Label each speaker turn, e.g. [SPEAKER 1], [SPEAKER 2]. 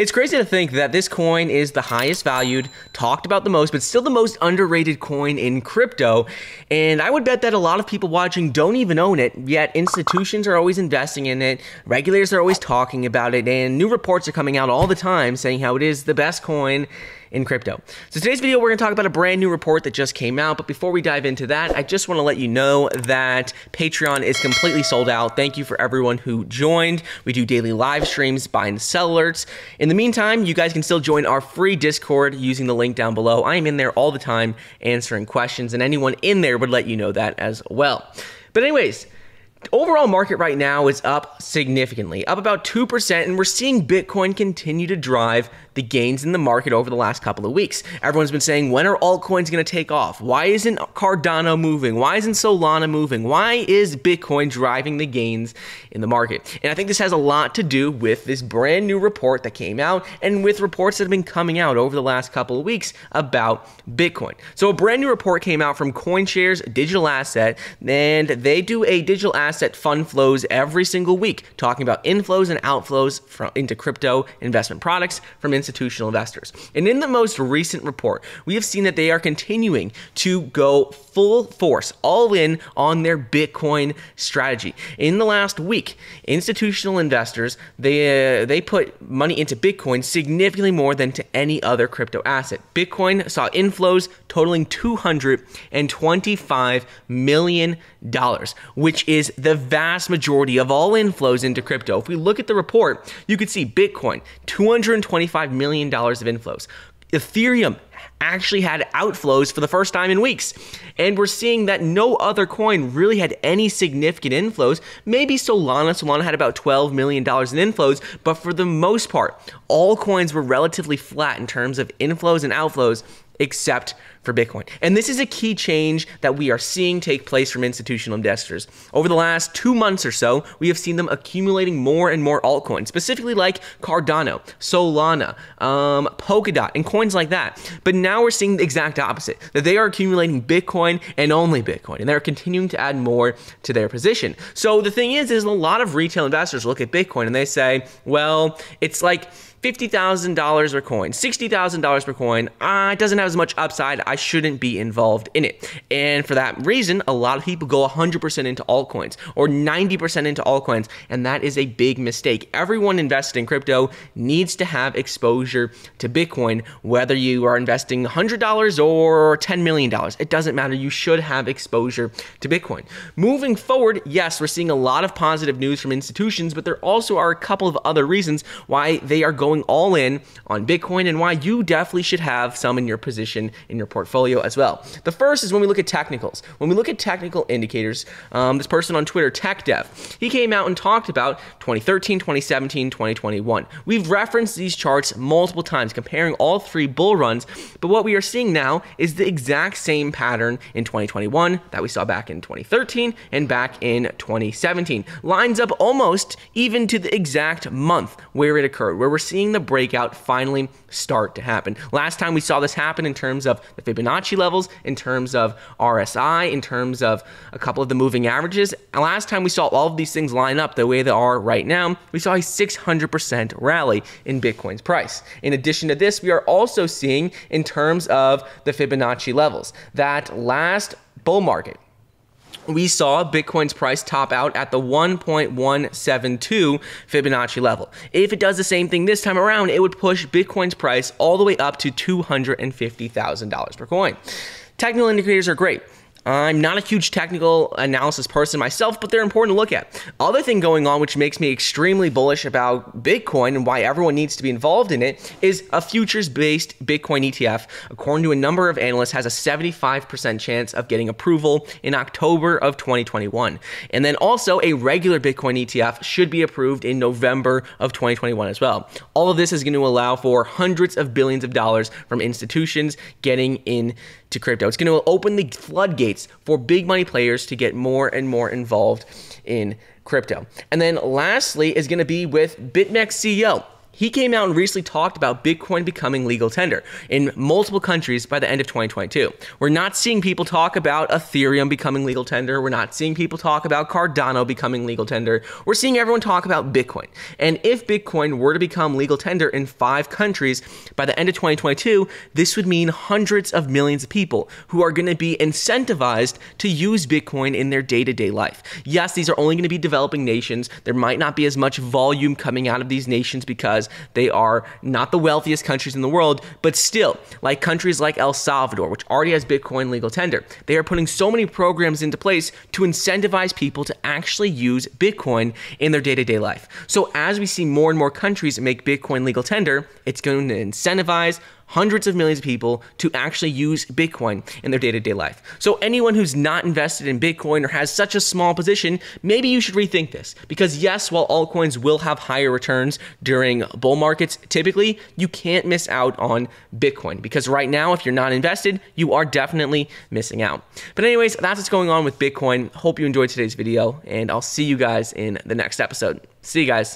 [SPEAKER 1] It's crazy to think that this coin is the highest valued, talked about the most, but still the most underrated coin in crypto. And I would bet that a lot of people watching don't even own it, yet institutions are always investing in it, regulators are always talking about it, and new reports are coming out all the time saying how it is the best coin in crypto. So today's video, we're gonna talk about a brand new report that just came out. But before we dive into that, I just wanna let you know that Patreon is completely sold out. Thank you for everyone who joined. We do daily live streams, buy and sell alerts. In the meantime, you guys can still join our free Discord using the link down below. I am in there all the time answering questions, and anyone in there would let you know that as well. But anyways, overall market right now is up significantly, up about 2%, and we're seeing Bitcoin continue to drive the gains in the market over the last couple of weeks. Everyone's been saying, when are altcoins going to take off? Why isn't Cardano moving? Why isn't Solana moving? Why is Bitcoin driving the gains in the market? And I think this has a lot to do with this brand new report that came out and with reports that have been coming out over the last couple of weeks about Bitcoin. So a brand new report came out from CoinShares Digital Asset, and they do a digital asset fund flows every single week, talking about inflows and outflows from, into crypto investment products from institutional investors. And in the most recent report, we have seen that they are continuing to go full force, all in on their Bitcoin strategy. In the last week, institutional investors they uh, they put money into Bitcoin significantly more than to any other crypto asset. Bitcoin saw inflows totaling 225 million dollars, which is the vast majority of all inflows into crypto. If we look at the report, you could see Bitcoin 225 million dollars of inflows. Ethereum actually had outflows for the first time in weeks. And we're seeing that no other coin really had any significant inflows. Maybe Solana, Solana had about $12 million in inflows, but for the most part, all coins were relatively flat in terms of inflows and outflows except for Bitcoin. And this is a key change that we are seeing take place from institutional investors. Over the last two months or so, we have seen them accumulating more and more altcoins, specifically like Cardano, Solana, um, Polkadot, and coins like that. But now we're seeing the exact opposite that they are accumulating Bitcoin and only Bitcoin, and they're continuing to add more to their position. So the thing is, is a lot of retail investors look at Bitcoin and they say, well, it's like $50,000 per coin, $60,000 per coin, uh, it doesn't have as much upside. I shouldn't be involved in it. And for that reason, a lot of people go 100% into altcoins or 90% into altcoins, and that is a big mistake. Everyone invested in crypto needs to have exposure to Bitcoin, whether you are investing $100 or $10 million. It doesn't matter. You should have exposure to Bitcoin. Moving forward, yes, we're seeing a lot of positive news from institutions, but there also are a couple of other reasons why they are going going all in on Bitcoin and why you definitely should have some in your position in your portfolio as well. The first is when we look at technicals. When we look at technical indicators, um, this person on Twitter, TechDev, he came out and talked about 2013, 2017, 2021. We've referenced these charts multiple times, comparing all three bull runs, but what we are seeing now is the exact same pattern in 2021 that we saw back in 2013 and back in 2017. Lines up almost even to the exact month where it occurred, where we're seeing seeing the breakout finally start to happen. Last time we saw this happen in terms of the Fibonacci levels, in terms of RSI, in terms of a couple of the moving averages. Last time we saw all of these things line up the way they are right now, we saw a 600% rally in Bitcoin's price. In addition to this, we are also seeing in terms of the Fibonacci levels that last bull market we saw Bitcoin's price top out at the 1.172 Fibonacci level. If it does the same thing this time around, it would push Bitcoin's price all the way up to $250,000 per coin. Technical indicators are great. I'm not a huge technical analysis person myself, but they're important to look at. Other thing going on, which makes me extremely bullish about Bitcoin and why everyone needs to be involved in it, is a futures-based Bitcoin ETF. According to a number of analysts, has a 75% chance of getting approval in October of 2021. And then also a regular Bitcoin ETF should be approved in November of 2021 as well. All of this is going to allow for hundreds of billions of dollars from institutions getting in to crypto. It's going to open the floodgates for big money players to get more and more involved in crypto. And then lastly is going to be with BitMEX CEO he came out and recently talked about Bitcoin becoming legal tender in multiple countries by the end of 2022. We're not seeing people talk about Ethereum becoming legal tender. We're not seeing people talk about Cardano becoming legal tender. We're seeing everyone talk about Bitcoin. And if Bitcoin were to become legal tender in five countries by the end of 2022, this would mean hundreds of millions of people who are going to be incentivized to use Bitcoin in their day to day life. Yes, these are only going to be developing nations. There might not be as much volume coming out of these nations because they are not the wealthiest countries in the world, but still, like countries like El Salvador, which already has Bitcoin legal tender, they are putting so many programs into place to incentivize people to actually use Bitcoin in their day to day life. So, as we see more and more countries make Bitcoin legal tender, it's going to incentivize hundreds of millions of people to actually use Bitcoin in their day to day life. So, anyone who's not invested in Bitcoin or has such a small position, maybe you should rethink this. Because, yes, while altcoins will have higher returns during bull markets, typically you can't miss out on Bitcoin. Because right now, if you're not invested, you are definitely missing out. But, anyways, that's what's going on with Bitcoin. Hope you enjoyed today's video, and I'll see you guys in the next episode. See you guys.